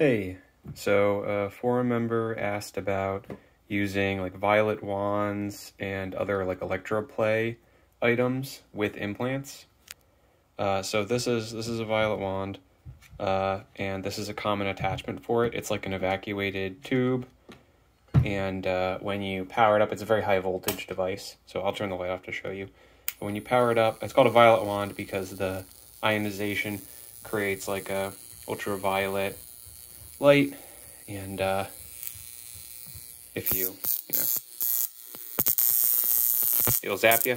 Hey, so a forum member asked about using like violet wands and other like electroplay items with implants. Uh, so this is this is a violet wand, uh, and this is a common attachment for it. It's like an evacuated tube, and uh, when you power it up, it's a very high voltage device. So I'll turn the light off to show you. But when you power it up, it's called a violet wand because the ionization creates like a ultraviolet light, and uh, if you you know it'll zap you.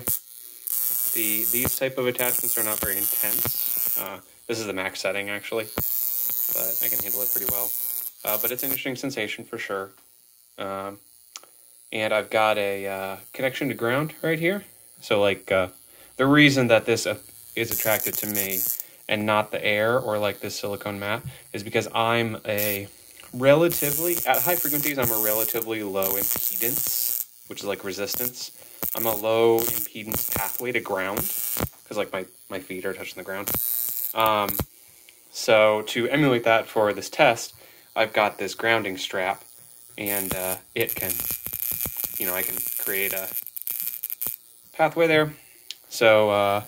The these type of attachments are not very intense. Uh, this is the max setting actually, but I can handle it pretty well. Uh, but it's an interesting sensation for sure. Um, and I've got a uh, connection to ground right here. So like uh, the reason that this uh, is attracted to me and not the air or like this silicone mat is because I'm a relatively at high frequencies I'm a relatively low impedance, which is like resistance. I'm a low impedance pathway to ground because like my my feet are touching the ground. Um, so to emulate that for this test, I've got this grounding strap, and uh, it can, you know, I can create a pathway there. So uh,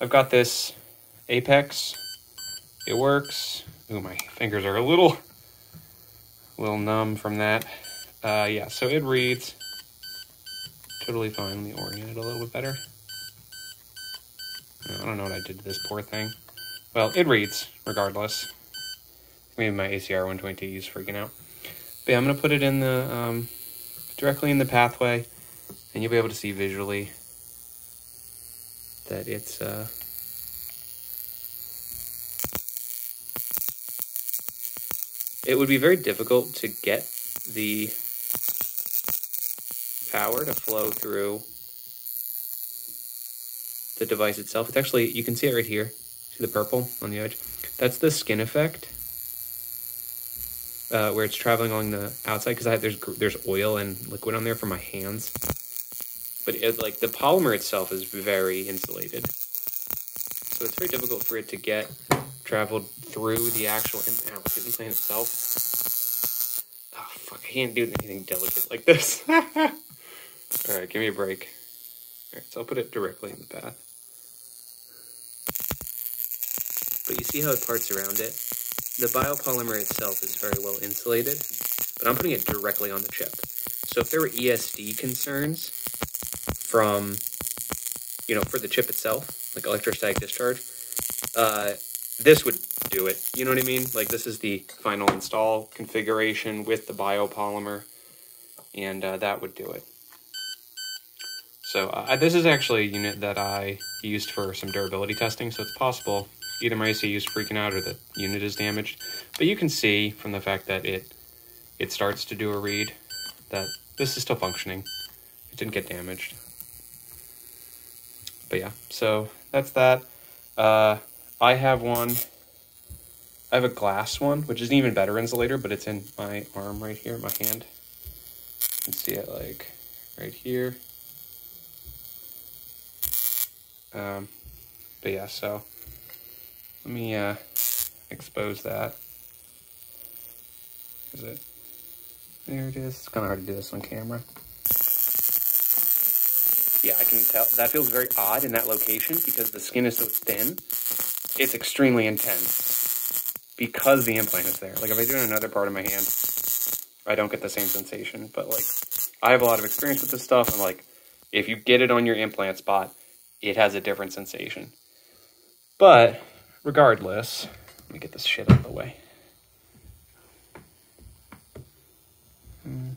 I've got this Apex. It works. Ooh, my fingers are a little, a little numb from that. Uh, yeah, so it reads totally fine. Let me orient it a little bit better. I don't know what I did to this poor thing. Well, it reads, regardless. Maybe my ACR 120 is freaking out. But yeah, I'm going to put it in the, um, directly in the pathway, and you'll be able to see visually that it's, uh, it would be very difficult to get the power to flow through the device itself. It's actually, you can see it right here. See the purple on the edge? That's the skin effect. Uh, where it's traveling along the outside because there's there's oil and liquid on there for my hands, but it, like the polymer itself is very insulated, so it's very difficult for it to get traveled through the actual implant itself. Oh fuck! I can't do anything delicate like this. All right, give me a break. All right, so I'll put it directly in the path. But you see how it parts around it? The biopolymer itself is very well insulated, but I'm putting it directly on the chip. So if there were ESD concerns from, you know, for the chip itself, like electrostatic discharge, uh, this would do it. You know what I mean? Like this is the final install configuration with the biopolymer, and uh, that would do it. So uh, this is actually a unit that I used for some durability testing, so it's possible either my ACU is freaking out or the unit is damaged. But you can see from the fact that it it starts to do a read that this is still functioning. It didn't get damaged. But yeah, so that's that. Uh, I have one. I have a glass one, which is even better insulator, but it's in my arm right here, my hand. You can see it like right here. Um, but yeah, so let me uh, expose that. Is it? There it is. It's kind of hard to do this on camera. Yeah, I can tell. That feels very odd in that location because the skin is so thin. It's extremely intense because the implant is there. Like if I do it in another part of my hand, I don't get the same sensation. But like, I have a lot of experience with this stuff. And like, if you get it on your implant spot, it has a different sensation. But regardless, let me get this shit out of the way. Hmm.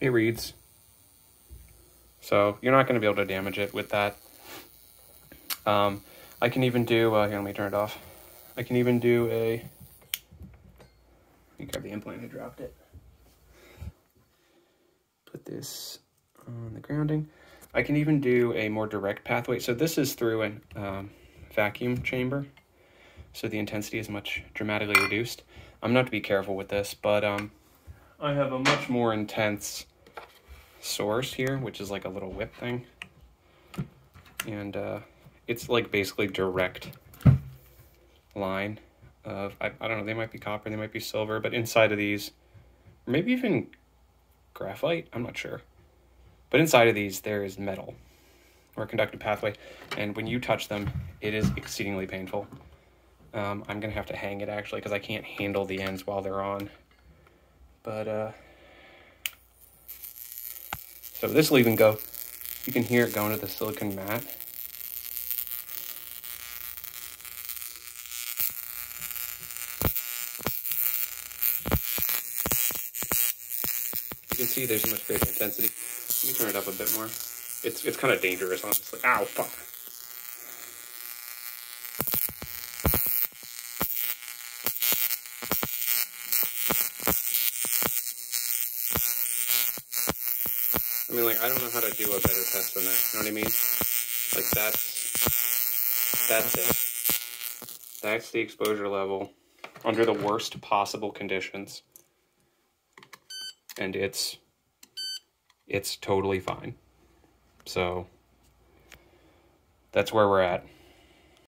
It reads. So you're not going to be able to damage it with that. Um, I can even do, uh, here, let me turn it off. I can even do a, me grab the implant, I dropped it. Put this on the grounding. I can even do a more direct pathway. So this is through a um, vacuum chamber. So the intensity is much dramatically reduced. I'm not to be careful with this, but um, I have a much more intense source here, which is like a little whip thing. And uh, it's like basically direct line of, I, I don't know, they might be copper, they might be silver, but inside of these, maybe even graphite, I'm not sure. But inside of these, there is metal or conductive pathway, and when you touch them, it is exceedingly painful. Um, I'm gonna have to hang it actually because I can't handle the ends while they're on. But uh, so this will even go. You can hear it going to the silicon mat. Can see there's much greater intensity. Let me turn it up a bit more. It's it's kind of dangerous, honestly. Ow, fuck. I mean, like, I don't know how to do a better test than that. You know what I mean? Like, that's, that's it. That's the exposure level under the worst possible conditions. And it's, it's totally fine. So, that's where we're at.